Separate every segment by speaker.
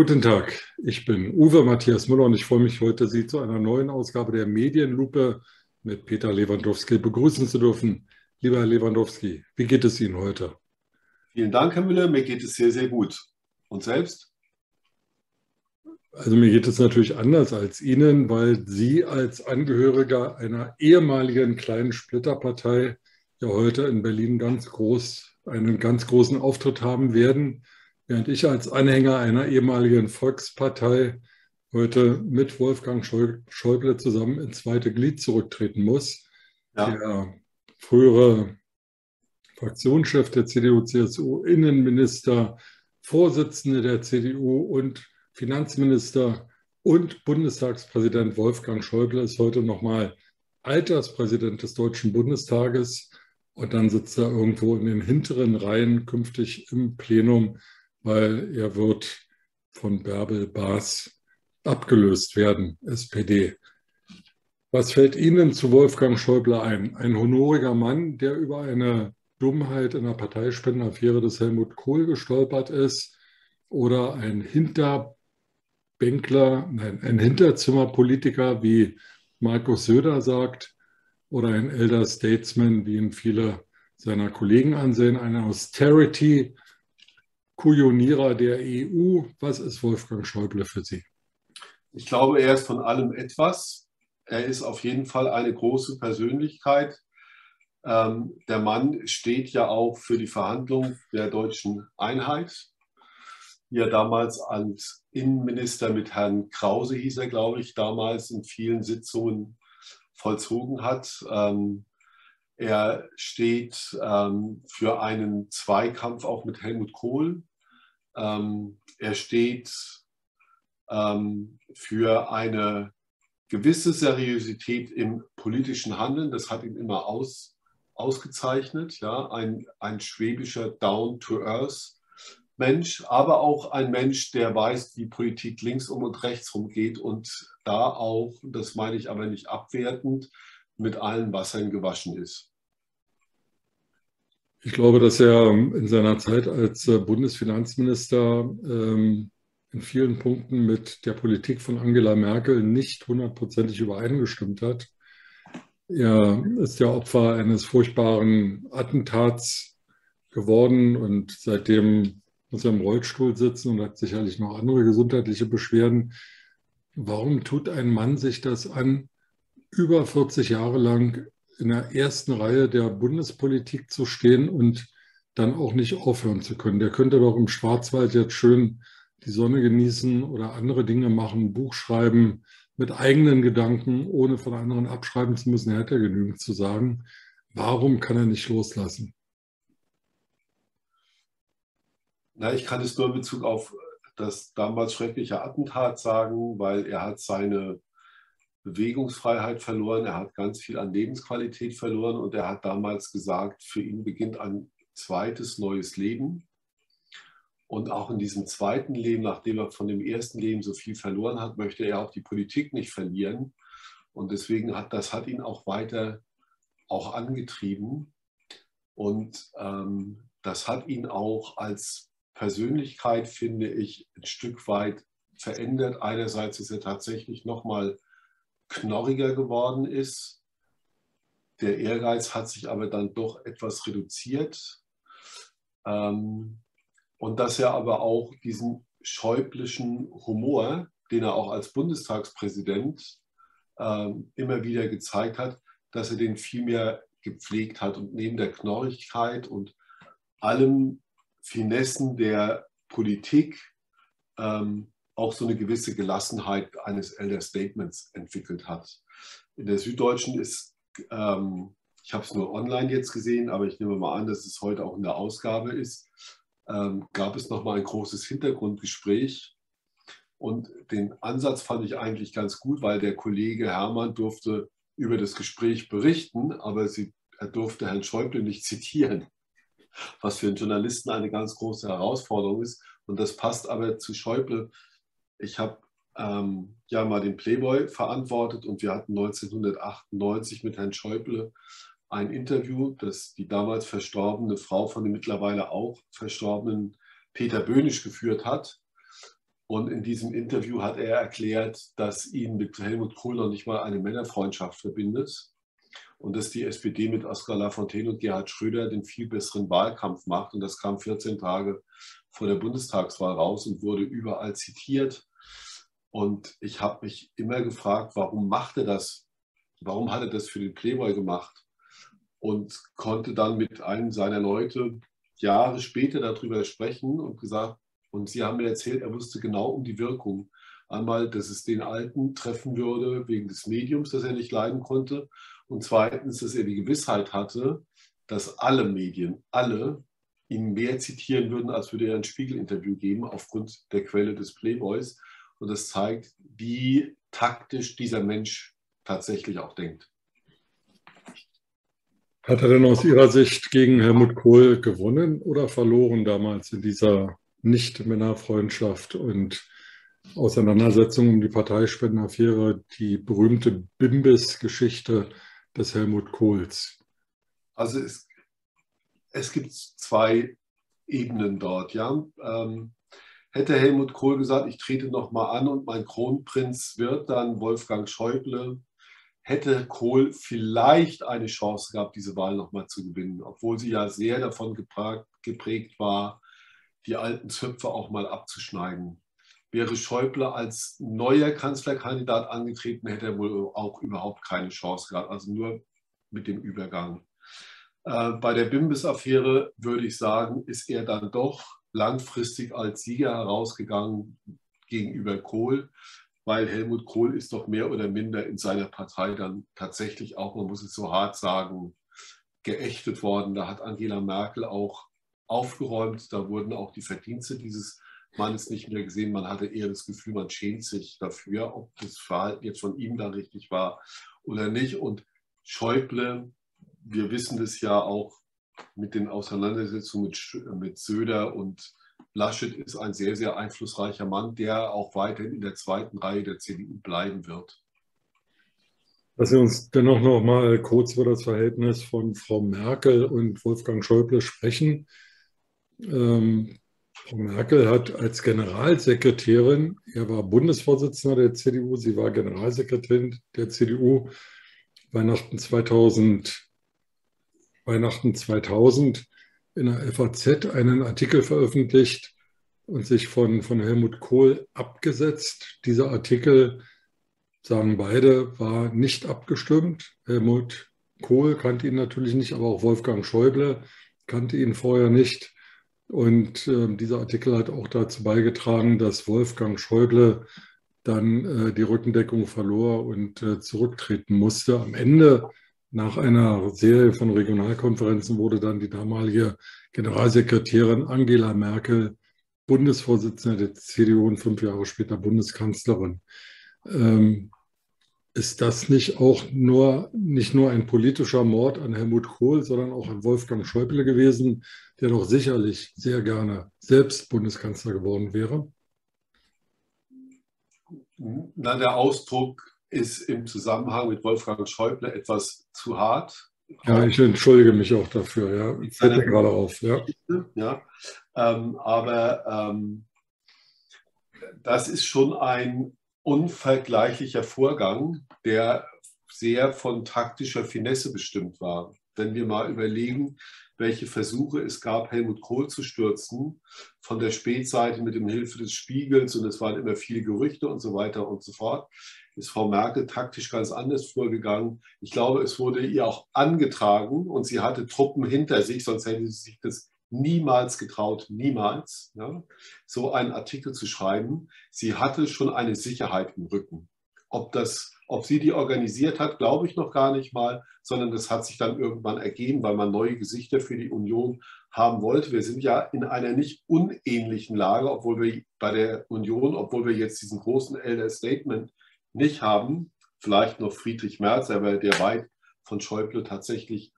Speaker 1: Guten Tag, ich bin Uwe Matthias Müller und ich freue mich heute, Sie zu einer neuen Ausgabe der Medienlupe mit Peter Lewandowski begrüßen zu dürfen. Lieber Herr Lewandowski, wie geht es Ihnen heute?
Speaker 2: Vielen Dank, Herr Müller, mir geht es sehr, sehr gut. Und selbst?
Speaker 1: Also mir geht es natürlich anders als Ihnen, weil Sie als Angehöriger einer ehemaligen kleinen Splitterpartei ja heute in Berlin ganz groß, einen ganz großen Auftritt haben werden während ich als Anhänger einer ehemaligen Volkspartei heute mit Wolfgang Schäuble zusammen ins zweite Glied zurücktreten muss. Ja. Der frühere Fraktionschef der CDU-CSU, Innenminister, Vorsitzende der CDU und Finanzminister und Bundestagspräsident Wolfgang Schäuble ist heute nochmal Alterspräsident des Deutschen Bundestages und dann sitzt er irgendwo in den hinteren Reihen künftig im Plenum weil er wird von Bärbel Baas abgelöst werden, SPD. Was fällt Ihnen zu Wolfgang Schäuble ein? Ein honoriger Mann, der über eine Dummheit in der Parteispendenaffäre des Helmut Kohl gestolpert ist oder ein Hinterbänkler, nein, ein Hinterzimmerpolitiker, wie Markus Söder sagt, oder ein Elder Statesman, wie ihn viele seiner Kollegen ansehen, eine Austerity, Kujonierer der EU. Was ist Wolfgang Schäuble für Sie?
Speaker 2: Ich glaube, er ist von allem etwas. Er ist auf jeden Fall eine große Persönlichkeit. Ähm, der Mann steht ja auch für die Verhandlung der deutschen Einheit. Wie er damals als Innenminister mit Herrn Krause, hieß er, glaube ich, damals in vielen Sitzungen vollzogen hat. Ähm, er steht ähm, für einen Zweikampf auch mit Helmut Kohl ähm, er steht ähm, für eine gewisse Seriosität im politischen Handeln. Das hat ihn immer aus, ausgezeichnet. Ja? Ein, ein schwäbischer Down-to-Earth-Mensch, aber auch ein Mensch, der weiß, wie Politik links um und rechts rum geht und da auch, das meine ich aber nicht abwertend, mit allen Wassern gewaschen ist.
Speaker 1: Ich glaube, dass er in seiner Zeit als äh, Bundesfinanzminister ähm, in vielen Punkten mit der Politik von Angela Merkel nicht hundertprozentig übereingestimmt hat. Er ist ja Opfer eines furchtbaren Attentats geworden und seitdem muss er im Rollstuhl sitzen und hat sicherlich noch andere gesundheitliche Beschwerden. Warum tut ein Mann sich das an, über 40 Jahre lang in der ersten Reihe der Bundespolitik zu stehen und dann auch nicht aufhören zu können. Der könnte doch im Schwarzwald jetzt schön die Sonne genießen oder andere Dinge machen, Buch schreiben mit eigenen Gedanken, ohne von anderen abschreiben zu müssen. Er hat ja genügend zu sagen. Warum kann er nicht loslassen?
Speaker 2: Na, ich kann es nur in Bezug auf das damals schreckliche Attentat sagen, weil er hat seine Bewegungsfreiheit verloren, er hat ganz viel an Lebensqualität verloren und er hat damals gesagt, für ihn beginnt ein zweites neues Leben. Und auch in diesem zweiten Leben, nachdem er von dem ersten Leben so viel verloren hat, möchte er auch die Politik nicht verlieren. Und deswegen hat das hat ihn auch weiter auch angetrieben. Und ähm, das hat ihn auch als Persönlichkeit, finde ich, ein Stück weit verändert. Einerseits ist er tatsächlich nochmal knorriger geworden ist. Der Ehrgeiz hat sich aber dann doch etwas reduziert. Ähm, und dass er aber auch diesen schäublischen Humor, den er auch als Bundestagspräsident ähm, immer wieder gezeigt hat, dass er den viel mehr gepflegt hat und neben der Knorrigkeit und allem Finessen der Politik ähm, auch so eine gewisse Gelassenheit eines Elder Statements entwickelt hat. In der Süddeutschen ist, ähm, ich habe es nur online jetzt gesehen, aber ich nehme mal an, dass es heute auch in der Ausgabe ist, ähm, gab es nochmal ein großes Hintergrundgespräch. Und den Ansatz fand ich eigentlich ganz gut, weil der Kollege Hermann durfte über das Gespräch berichten, aber sie, er durfte Herrn Schäuble nicht zitieren, was für einen Journalisten eine ganz große Herausforderung ist. Und das passt aber zu Schäuble ich habe ähm, ja mal den Playboy verantwortet und wir hatten 1998 mit Herrn Schäuble ein Interview, das die damals verstorbene Frau von dem mittlerweile auch verstorbenen Peter Böhnisch geführt hat. Und in diesem Interview hat er erklärt, dass ihn mit Helmut Kohl noch nicht mal eine Männerfreundschaft verbindet und dass die SPD mit Oskar Lafontaine und Gerhard Schröder den viel besseren Wahlkampf macht. Und das kam 14 Tage vor der Bundestagswahl raus und wurde überall zitiert. Und ich habe mich immer gefragt, warum macht er das? Warum hat er das für den Playboy gemacht? Und konnte dann mit einem seiner Leute Jahre später darüber sprechen und gesagt, und sie haben mir erzählt, er wusste genau um die Wirkung. Einmal, dass es den Alten treffen würde wegen des Mediums, das er nicht leiden konnte. Und zweitens, dass er die Gewissheit hatte, dass alle Medien, alle ihn mehr zitieren würden, als würde er ein Spiegel-Interview geben, aufgrund der Quelle des Playboys. Und das zeigt, wie taktisch dieser Mensch tatsächlich auch denkt.
Speaker 1: Hat er denn aus Ihrer Sicht gegen Helmut Kohl gewonnen oder verloren damals in dieser nicht-Männerfreundschaft und Auseinandersetzung um die Parteispendenaffäre, die berühmte Bimbis-Geschichte des Helmut Kohls?
Speaker 2: Also es, es gibt zwei Ebenen dort. Ja? Ähm, hätte Helmut Kohl gesagt, ich trete nochmal an und mein Kronprinz wird dann Wolfgang Schäuble, hätte Kohl vielleicht eine Chance gehabt, diese Wahl nochmal zu gewinnen, obwohl sie ja sehr davon geprägt war, die alten Zöpfe auch mal abzuschneiden. Wäre Schäuble als neuer Kanzlerkandidat angetreten, hätte er wohl auch überhaupt keine Chance gehabt, also nur mit dem Übergang. Äh, bei der Bimbis-Affäre würde ich sagen, ist er dann doch langfristig als Sieger herausgegangen gegenüber Kohl, weil Helmut Kohl ist doch mehr oder minder in seiner Partei dann tatsächlich auch, man muss es so hart sagen, geächtet worden. Da hat Angela Merkel auch aufgeräumt. Da wurden auch die Verdienste dieses Mannes nicht mehr gesehen. Man hatte eher das Gefühl, man schämt sich dafür, ob das Verhalten jetzt von ihm dann richtig war oder nicht. Und Schäuble, wir wissen das ja auch mit den Auseinandersetzungen mit, mit Söder und Laschet ist ein sehr, sehr einflussreicher Mann, der auch weiterhin in der zweiten Reihe der CDU bleiben wird.
Speaker 1: Lassen Sie uns dennoch noch mal kurz über das Verhältnis von Frau Merkel und Wolfgang Schäuble sprechen. Ähm, Frau Merkel hat als Generalsekretärin, er war Bundesvorsitzender der CDU, sie war Generalsekretärin der CDU, Weihnachten 2000, Weihnachten 2000 in der FAZ einen Artikel veröffentlicht und sich von, von Helmut Kohl abgesetzt. Dieser Artikel, sagen beide, war nicht abgestimmt. Helmut Kohl kannte ihn natürlich nicht, aber auch Wolfgang Schäuble kannte ihn vorher nicht. Und äh, dieser Artikel hat auch dazu beigetragen, dass Wolfgang Schäuble dann äh, die Rückendeckung verlor und äh, zurücktreten musste. Am Ende, nach einer Serie von Regionalkonferenzen, wurde dann die damalige Generalsekretärin Angela Merkel Bundesvorsitzende der CDU und fünf Jahre später Bundeskanzlerin. Ähm, ist das nicht auch nur, nicht nur ein politischer Mord an Helmut Kohl, sondern auch an Wolfgang Schäuble gewesen, der doch sicherlich sehr gerne selbst Bundeskanzler geworden wäre?
Speaker 2: Na, der Ausdruck ist im Zusammenhang mit Wolfgang Schäuble etwas zu hart.
Speaker 1: Ja, ich entschuldige mich auch dafür. Ja, ich mir gerade auf. Ja,
Speaker 2: ja ähm, aber ähm, das ist schon ein unvergleichlicher Vorgang, der sehr von taktischer Finesse bestimmt war. Wenn wir mal überlegen, welche Versuche es gab, Helmut Kohl zu stürzen, von der Spätseite mit dem Hilfe des Spiegels und es waren immer viele Gerüchte und so weiter und so fort, ist Frau Merkel taktisch ganz anders vorgegangen. Ich glaube, es wurde ihr auch angetragen und sie hatte Truppen hinter sich, sonst hätte sie sich das niemals getraut, niemals, ja, so einen Artikel zu schreiben. Sie hatte schon eine Sicherheit im Rücken. Ob, das, ob sie die organisiert hat, glaube ich noch gar nicht mal, sondern das hat sich dann irgendwann ergeben, weil man neue Gesichter für die Union haben wollte. Wir sind ja in einer nicht unähnlichen Lage, obwohl wir bei der Union, obwohl wir jetzt diesen großen Elder Statement nicht haben, vielleicht noch Friedrich Merz, aber der weit von Schäuble tatsächlich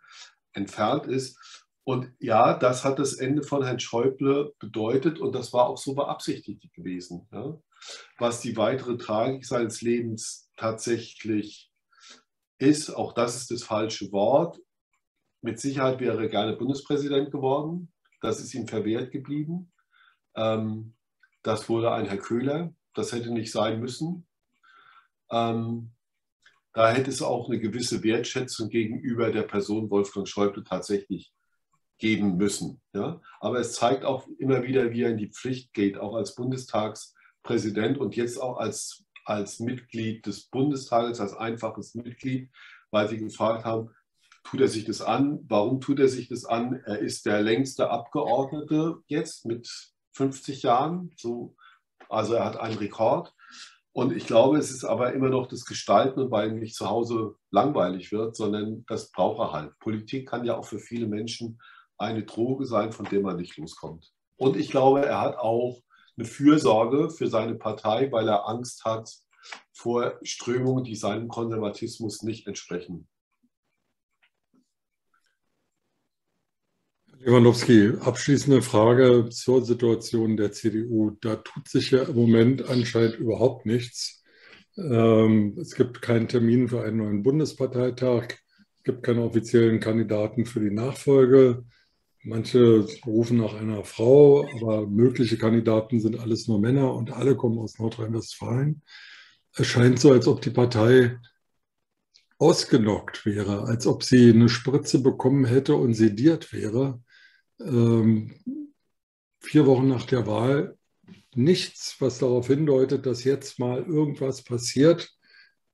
Speaker 2: entfernt ist. Und ja, das hat das Ende von Herrn Schäuble bedeutet und das war auch so beabsichtigt gewesen. Ja. Was die weitere Tragik seines Lebens tatsächlich ist, auch das ist das falsche Wort. Mit Sicherheit wäre er gerne Bundespräsident geworden. Das ist ihm verwehrt geblieben. Ähm, Das wurde ein Herr Köhler. Das hätte nicht sein müssen. Ähm, da hätte es auch eine gewisse Wertschätzung gegenüber der Person Wolfgang Schäuble tatsächlich geben müssen. Ja? Aber es zeigt auch immer wieder, wie er in die Pflicht geht, auch als Bundestagspräsident und jetzt auch als, als Mitglied des Bundestages, als einfaches Mitglied, weil Sie gefragt haben, tut er sich das an? Warum tut er sich das an? Er ist der längste Abgeordnete jetzt mit 50 Jahren. So, also er hat einen Rekord. Und ich glaube, es ist aber immer noch das Gestalten weil ihm nicht zu Hause langweilig wird, sondern das braucht er halt. Politik kann ja auch für viele Menschen eine Droge sein, von der man nicht loskommt. Und ich glaube, er hat auch eine Fürsorge für seine Partei, weil er Angst hat vor Strömungen, die seinem Konservatismus nicht entsprechen.
Speaker 1: Lewandowski, abschließende Frage zur Situation der CDU. Da tut sich ja im Moment anscheinend überhaupt nichts. Ähm, es gibt keinen Termin für einen neuen Bundesparteitag. Es gibt keine offiziellen Kandidaten für die Nachfolge. Manche rufen nach einer Frau, aber mögliche Kandidaten sind alles nur Männer und alle kommen aus Nordrhein-Westfalen. Es scheint so, als ob die Partei ausgenockt wäre, als ob sie eine Spritze bekommen hätte und sediert wäre vier Wochen nach der Wahl nichts, was darauf hindeutet, dass jetzt mal irgendwas passiert.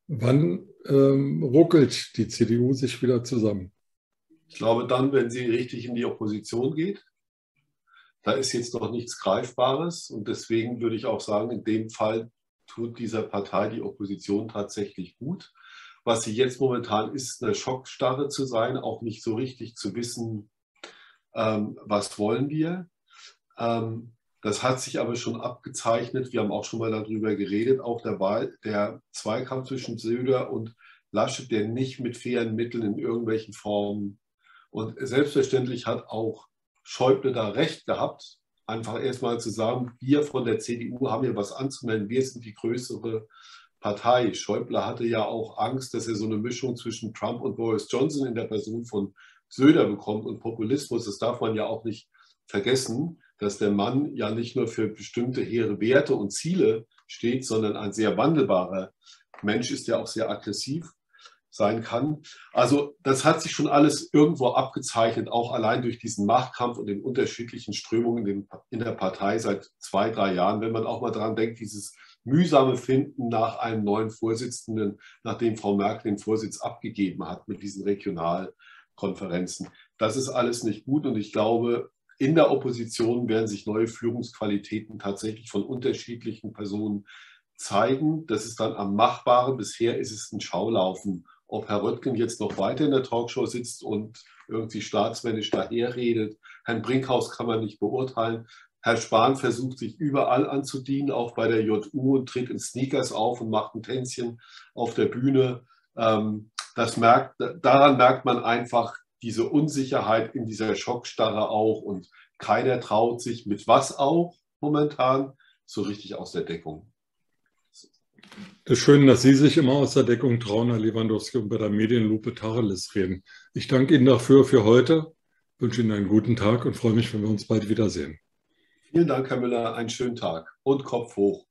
Speaker 1: Wann ähm, ruckelt die CDU sich wieder zusammen?
Speaker 2: Ich glaube dann, wenn sie richtig in die Opposition geht. Da ist jetzt noch nichts Greifbares und deswegen würde ich auch sagen, in dem Fall tut dieser Partei die Opposition tatsächlich gut. Was sie jetzt momentan ist, eine Schockstarre zu sein, auch nicht so richtig zu wissen, ähm, was wollen wir. Ähm, das hat sich aber schon abgezeichnet. Wir haben auch schon mal darüber geredet, auch der, Wahl, der Zweikampf zwischen Söder und Laschet, der nicht mit fairen Mitteln in irgendwelchen Formen. Und selbstverständlich hat auch Schäuble da recht gehabt, einfach erstmal zu sagen, wir von der CDU haben hier was anzumelden, wir sind die größere Partei. Schäuble hatte ja auch Angst, dass er so eine Mischung zwischen Trump und Boris Johnson in der Person von Söder bekommt und Populismus, das darf man ja auch nicht vergessen, dass der Mann ja nicht nur für bestimmte hehre Werte und Ziele steht, sondern ein sehr wandelbarer Mensch ist, der auch sehr aggressiv sein kann. Also das hat sich schon alles irgendwo abgezeichnet, auch allein durch diesen Machtkampf und den unterschiedlichen Strömungen in der Partei seit zwei, drei Jahren. Wenn man auch mal daran denkt, dieses mühsame Finden nach einem neuen Vorsitzenden, nachdem Frau Merkel den Vorsitz abgegeben hat mit diesen Regional- Konferenzen. Das ist alles nicht gut und ich glaube, in der Opposition werden sich neue Führungsqualitäten tatsächlich von unterschiedlichen Personen zeigen. Das ist dann am Machbaren. Bisher ist es ein Schaulaufen. Ob Herr Röttgen jetzt noch weiter in der Talkshow sitzt und irgendwie staatsmännisch daherredet, Herrn Brinkhaus kann man nicht beurteilen. Herr Spahn versucht sich überall anzudienen, auch bei der JU und tritt in Sneakers auf und macht ein Tänzchen auf der Bühne. Ähm, das merkt, daran merkt man einfach diese Unsicherheit in dieser Schockstarre auch und keiner traut sich mit was auch momentan so richtig aus der Deckung.
Speaker 1: Das ist schön, dass Sie sich immer aus der Deckung trauen, Herr Lewandowski, und bei der Medienlupe Tacheles reden. Ich danke Ihnen dafür für heute, wünsche Ihnen einen guten Tag und freue mich, wenn wir uns bald wiedersehen.
Speaker 2: Vielen Dank, Herr Müller. Einen schönen Tag und Kopf hoch.